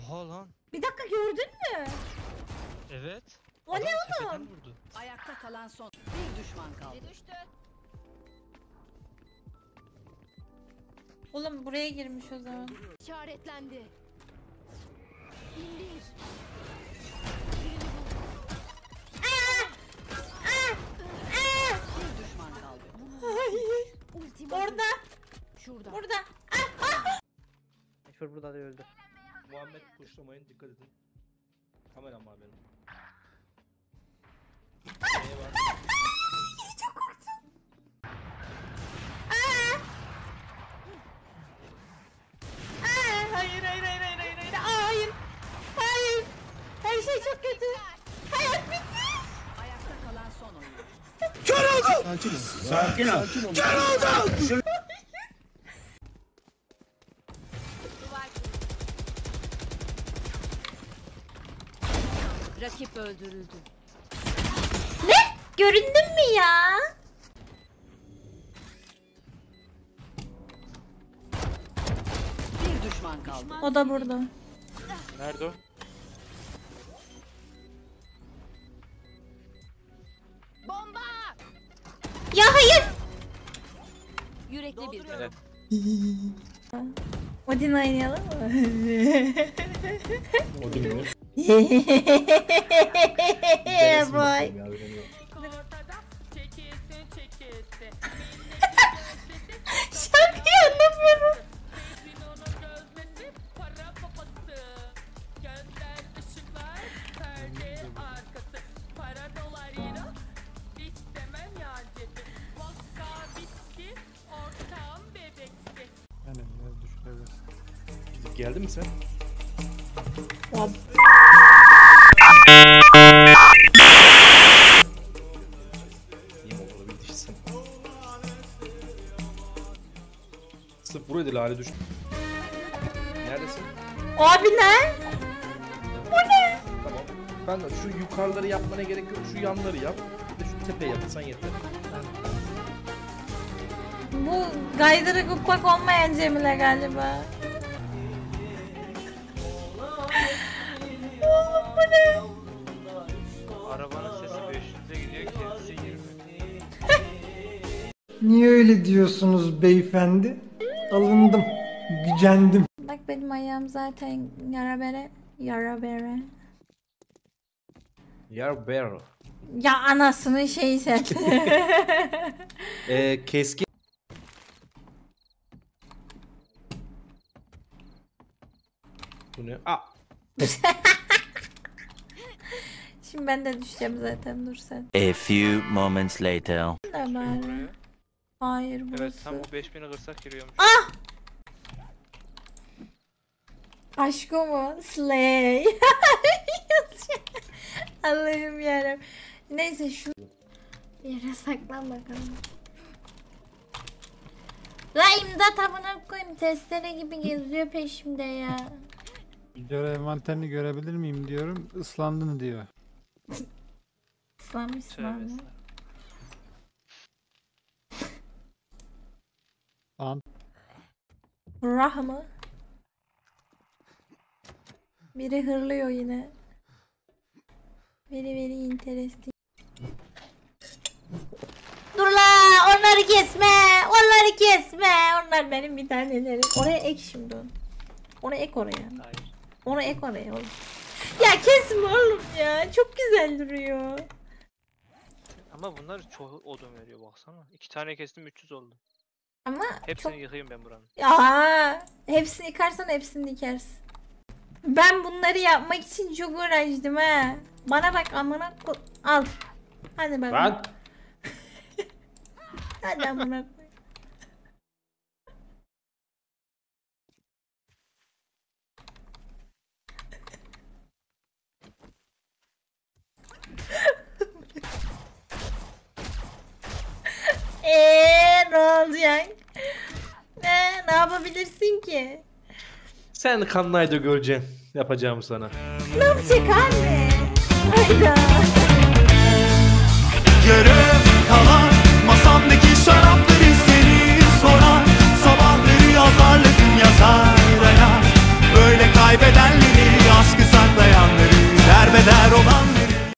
Oha lan. Bir dakika gördün mü? Evet. O ne Adam tepeden oğlum? vurdu. Ayakta kalan son. Bir düşman kaldı. Düştü. Oğlum buraya girmiş o zaman. İşaretlendi. İndir. Bir düşman kaldı. Ultim Orada, Şurada. burada. Meşhur burada da öldü. Muhammed kuşlamayın dikkat edin. Kameram var benim. Neye var? Aa, hayır, hayır, hayır, hayır, hayır, hayır, Aa, hayır. Hayır. Her şey çok kötü. Hayat bitti. Ayakta kalan son oyuncu. Rakip öldürüldü. Ne? Göründün mü ya? Bir düşman kaldı. O da burada. Nerede o? Bomba! Ya hayır. Yürekli bir. Evet. Odin oynayalım mı? Odin mi? Yeah, boy. Şarkıyı anlamıyorum. Geldin mi sen? Dişsin. Sırf buraya lale düştü. Neredesin? Abi ne? Tamam. Ben şu yukarıları yapmana gerek yok. Şu yanları yap. Bir de şu tepeyi yapsan yeter. Bu gaydırı kuklak olmayan Cemile galiba. Niye öyle diyorsunuz beyefendi? Alındım, gücendim. Bak benim ayağım zaten yara bere. Yara bere. Yer bear. Ya anasının şeyi sen. Ee, keskin. Bu ne? Aa! Şimdi ben de düşeceğim zaten dur sen. A few moments later. Ne bari? Hayır burası. Evet tam o 5000'i kırsak giriyormuş. Aşk o mu? Slay. Allah'ım yarabbim. Neyse şu yere saklan bakalım. La imdat amına koyayım testere gibi geziyor peşimde ya. Görev envanterini görebilir miyim diyorum. Islandın diyor. Islanmış Tövbe An Rah mı? Biri hırlıyor yine. Very very interesting. Dur la onları kesme. Onları kesme. Onlar benim bir tanelerim. Oraya ek şimdi onu. Onu ek oraya. Hayır. Onu ek oraya oğlum. Ya kesme oğlum ya. Çok güzel duruyor. Ama bunlar çok odun veriyor baksana. İki tane kestim 300 oldu. Ama Hepsini çok... yıkayım ben buranın. Ya hepsini yıkarsan hepsini dikersin. Ben bunları yapmak için çok uğraştım ha. Bana bak amına al. Hadi bak. Lan! Hadi amına olacak? Ne, ne yapabilirsin ki? Sen kanlayda göreceksin yapacağımı sana. Ne yapacak anne? Hayda. Yarım kalan masamdaki şarap